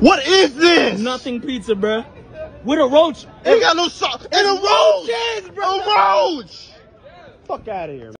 What is this? Nothing pizza, bruh. With a roach. Ain't got no sauce. And a roach. roaches, A roach. Fuck out of here.